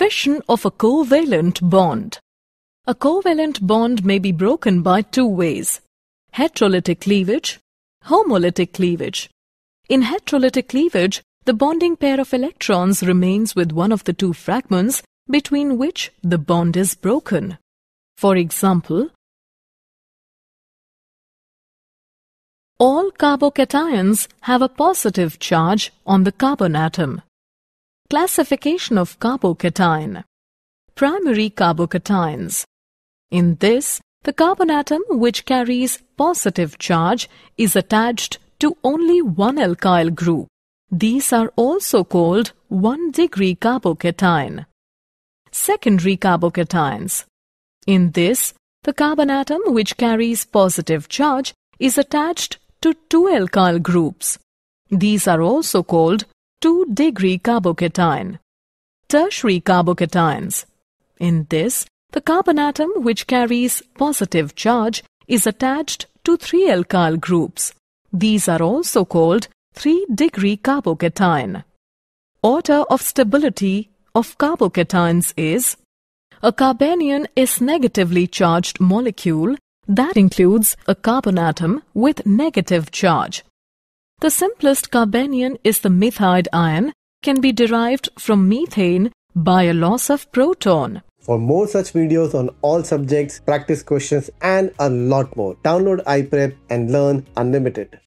Fission of a covalent bond. A covalent bond may be broken by two ways. Heterolytic cleavage, homolytic cleavage. In heterolytic cleavage, the bonding pair of electrons remains with one of the two fragments between which the bond is broken. For example, all carbocations have a positive charge on the carbon atom. Classification of carbocation Primary carbocations In this, the carbon atom which carries positive charge is attached to only one alkyl group. These are also called 1-degree carbocation. Secondary carbocations. In this, the carbon atom which carries positive charge is attached to two alkyl groups. These are also called 2-degree carbocation. Tertiary carbocations. In this, the carbon atom which carries positive charge is attached to three alkyl groups. These are also called 3-degree carbocation. Order of stability of carbocations is a carbanion is negatively charged molecule that includes a carbon atom with negative charge. The simplest carbanion is the methide ion can be derived from methane by a loss of proton. For more such videos on all subjects, practice questions and a lot more, download iPrep and learn unlimited.